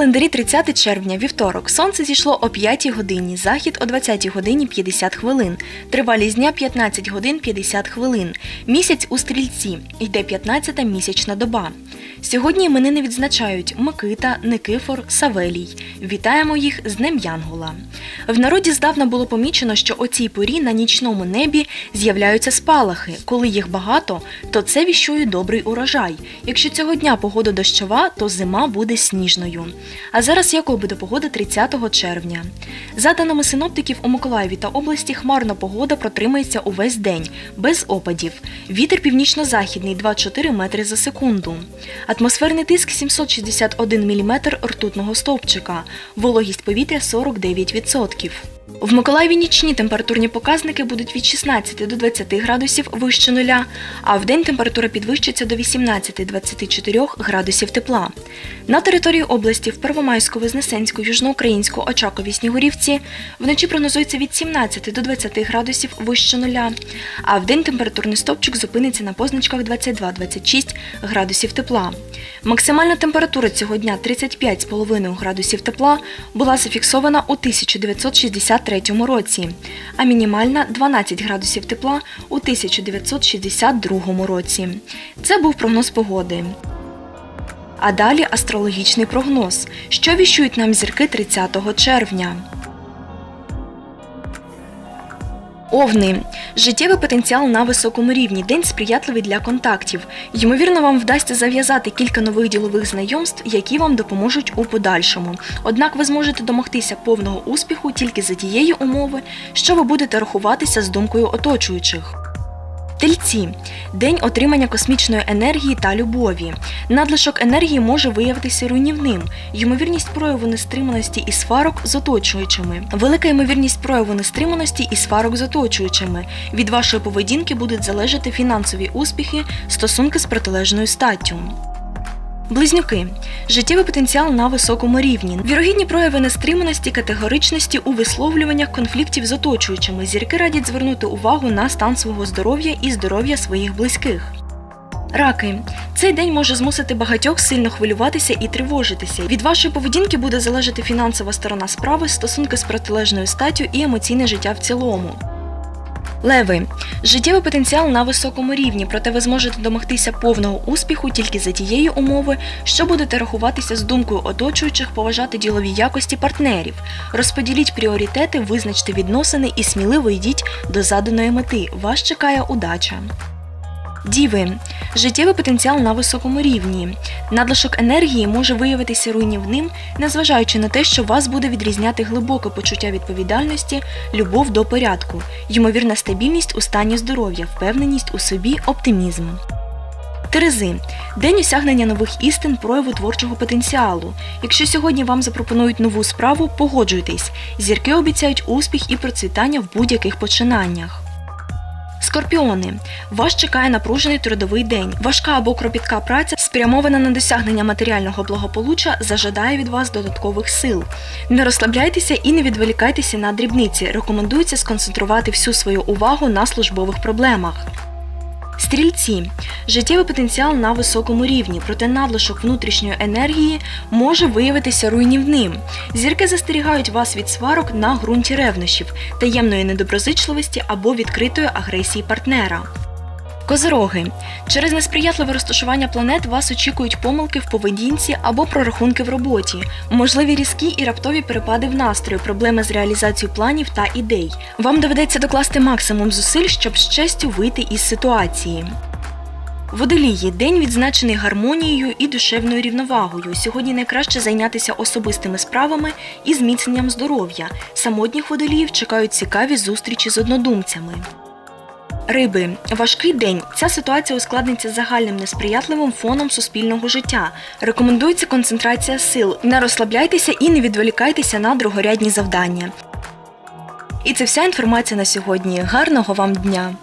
Календарі 30 червня, вівторок, сонце зійшло о 5 годині, захід о 20 годині 50 хвилин, тривалість дня 15 годин 50 хвилин. Місяць у стрільці, йде 15-та місячна доба. Сьогодні іменини відзначають Микита, Никифор, Савелій. Вітаємо їх з Днем Янгола. В народі здавна було помічено, що о цій порі на нічному небі з'являються спалахи. Коли їх багато, то це віщує добрий урожай. Якщо цього дня погода дощова, то зима буде сніжною. А зараз якою буде погода 30 червня. За даними синоптиків у Миколаєві та області, хмарна погода протримається увесь день, без опадів. Вітер північно-західний 2-4 метри за секунду. Атмосферний тиск 761 мм ртутного стовпчика. Вологість повітря 49%. В Миколаєві нічні температурні показники будуть від 16 до 20 градусів вище нуля, а в день температура підвищиться до 18-24 градусів тепла. На території області в Первомайську, Вознесенську, Южноукраїнську, Очакові, Снігурівці вночі прогнозується від 17 до 20 градусів вище нуля, а в день температурний стовпчик зупиниться на позначках 22-26 градусів тепла. Максимальна температура цього дня 35,5 градусів тепла була зафіксована у 1963 році, а мінімальна 12 градусів тепла у 1962 році. Це був прогноз погоди. А далі астрологічний прогноз, що віщують нам зірки 30 червня. Овни. Життєвий потенціал на високому рівні. День сприятливий для контактів. Ймовірно, вам вдасться зав'язати кілька нових ділових знайомств, які вам допоможуть у подальшому. Однак ви зможете домогтися повного успіху тільки за тієї умови, що ви будете рахуватися з думкою оточуючих. Тельці день отримання космічної енергії та любові. Надлишок енергії може виявитися руйнівним. Ймовірність прояву нестриманості і сварок з оточуючими. Велика ймовірність прояву нестриманості і сварок з оточуючими. Від вашої поведінки будуть залежати фінансові успіхи, стосунки з протилежною статтю. Близнюки життєвий потенціал на високому рівні. Вірогідні прояви нестриманості, категоричності у висловлюваннях конфліктів з оточуючими. Зірки радять звернути увагу на стан свого здоров'я і здоров'я своїх близьких. Раки. Цей день може змусити багатьох сильно хвилюватися і тривожитися. Від вашої поведінки буде залежати фінансова сторона справи, стосунки з протилежною статтю і емоційне життя в цілому. Леви. Життєвий потенціал на високому рівні, проте ви зможете домогтися повного успіху тільки за тієї умови, що будете рахуватися з думкою оточуючих, поважати ділові якості партнерів. Розподіліть пріоритети, визначте відносини і сміливо йдіть до заданої мети. Вас чекає удача. Діви. Життєвий потенціал на високому рівні. Надлишок енергії може виявитися руйнівним, незважаючи на те, що вас буде відрізняти глибоке почуття відповідальності, любов до порядку, ймовірна стабільність у стані здоров'я, впевненість у собі, оптимізм. Терези день осягнення нових істин прояву творчого потенціалу. Якщо сьогодні вам запропонують нову справу, погоджуйтесь. Зірки обіцяють успіх і процвітання в будь-яких починаннях. Скорпіони. Вас чекає напружений трудовий день. Важка або кропітка праця, спрямована на досягнення матеріального благополуччя, зажадає від вас додаткових сил. Не розслабляйтеся і не відволікайтеся на дрібниці. Рекомендується сконцентрувати всю свою увагу на службових проблемах. Стрільці. Життєвий потенціал на високому рівні, проте надлишок внутрішньої енергії може виявитися руйнівним. Зірки застерігають вас від сварок на ґрунті ревнощів, таємної недоброзичливості або відкритої агресії партнера. Козироги. Через несприятливе розташування планет вас очікують помилки в поведінці або прорахунки в роботі, можливі різкі і раптові перепади в настрою, проблеми з реалізацією планів та ідей. Вам доведеться докласти максимум зусиль, щоб з честю вийти із ситуації. Водолії день відзначений гармонією і душевною рівновагою. Сьогодні найкраще зайнятися особистими справами і зміцненням здоров'я. Самотніх водоліїв чекають цікаві зустрічі з однодумцями. Риби важкий день. Ця ситуація ускладниться загальним несприятливим фоном суспільного життя. Рекомендується концентрація сил. Не розслабляйтеся і не відволікайтеся на другорядні завдання. І це вся інформація на сьогодні. Гарного вам дня!